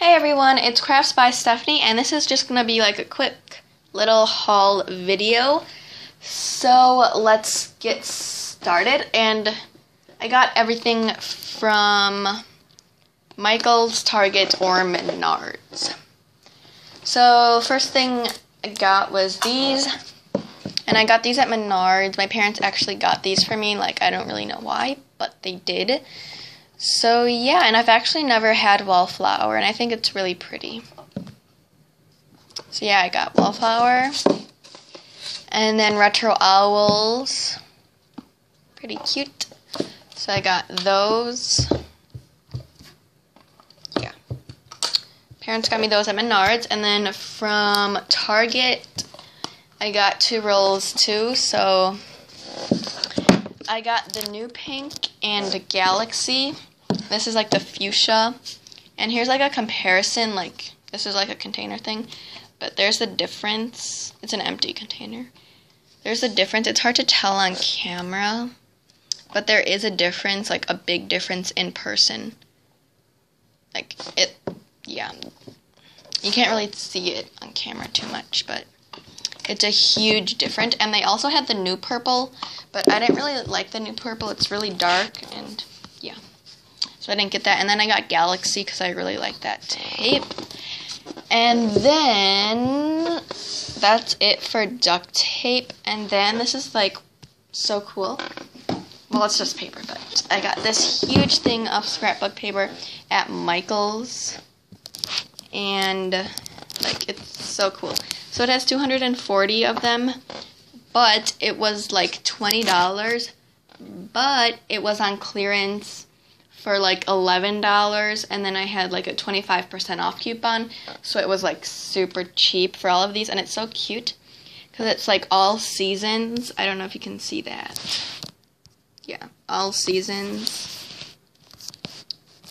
Hey everyone, it's Crafts by Stephanie, and this is just gonna be like a quick little haul video. So let's get started. And I got everything from Michael's, Target, or Menards. So first thing I got was these, and I got these at Menards. My parents actually got these for me. Like I don't really know why, but they did. So yeah, and I've actually never had wallflower, and I think it's really pretty. So yeah, I got wallflower, and then retro owls, pretty cute. So I got those. Yeah, parents got me those at Menards, and then from Target, I got two rolls too. So I got the new pink and the Galaxy. This is like the fuchsia. And here's like a comparison, like this is like a container thing. But there's the difference. It's an empty container. There's a difference. It's hard to tell on camera. But there is a difference, like a big difference in person. Like it, yeah. You can't really see it on camera too much, but it's a huge difference. And they also had the new purple, but I didn't really like the new purple. It's really dark, and yeah. So I didn't get that. And then I got Galaxy because I really like that tape. And then that's it for duct tape. And then this is like so cool. Well, it's just paper, but I got this huge thing of scrapbook paper at Michael's. And like it's so cool. So it has 240 of them, but it was like $20, but it was on clearance for like $11 and then I had like a 25% off coupon. So it was like super cheap for all of these and it's so cute cuz it's like all seasons. I don't know if you can see that. Yeah, all seasons.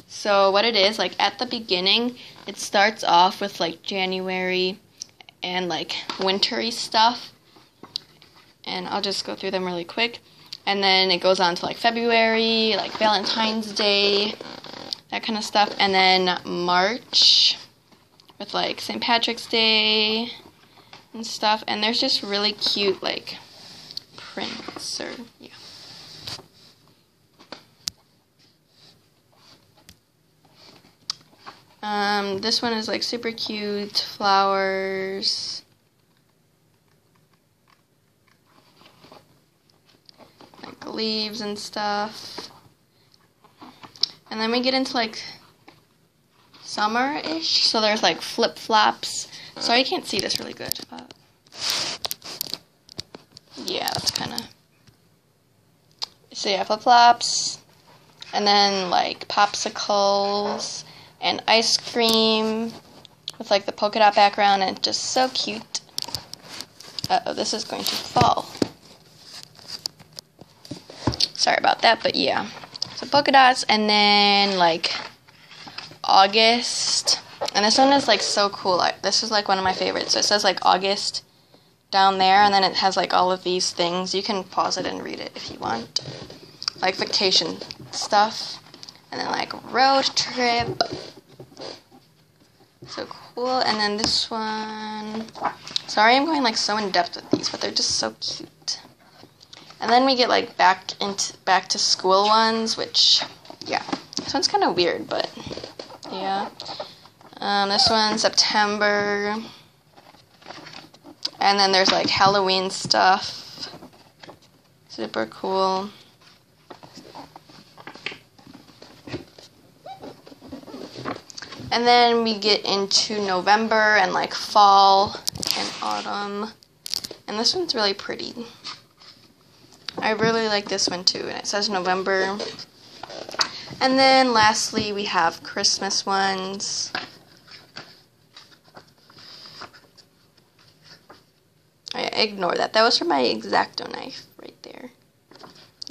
So what it is, like at the beginning, it starts off with like January and like wintry stuff. And I'll just go through them really quick. And then it goes on to like February, like Valentine's Day, that kind of stuff. And then March with like St. Patrick's Day and stuff. And there's just really cute like prints or yeah. Um, this one is like super cute, flowers. Like leaves and stuff. And then we get into like summer-ish. So there's like flip-flops. Sorry, I can't see this really good. But yeah, that's kind of... So yeah, flip-flops. And then like popsicles and ice cream with like the polka dot background and just so cute. Uh oh, this is going to fall. Sorry about that, but yeah. So polka dots and then like August. And this one is like so cool. This is like one of my favorites. So it says like August down there and then it has like all of these things. You can pause it and read it if you want. Like vacation stuff. And then like road trip. So cool. And then this one. Sorry I'm going like so in depth with these, but they're just so cute. And then we get like back into back to school ones, which yeah. This one's kind of weird, but yeah. Um, this one September. And then there's like Halloween stuff. Super cool. And then we get into November and like fall and autumn. And this one's really pretty. I really like this one too. And it says November. And then lastly, we have Christmas ones. I ignore that. That was from my X-Acto knife right there.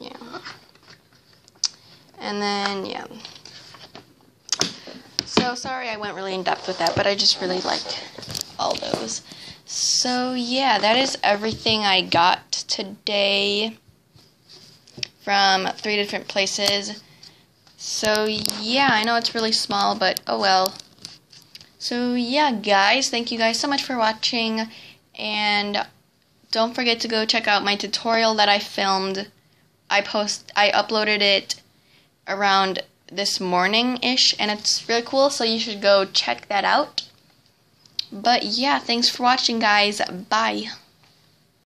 Yeah. And then, yeah. So sorry I went really in depth with that, but I just really like all those. So yeah, that is everything I got today from three different places. So yeah, I know it's really small, but oh well. So yeah, guys, thank you guys so much for watching, and don't forget to go check out my tutorial that I filmed. I post, I uploaded it around this morning ish, and it's really cool. So you should go check that out. But yeah, thanks for watching, guys. Bye.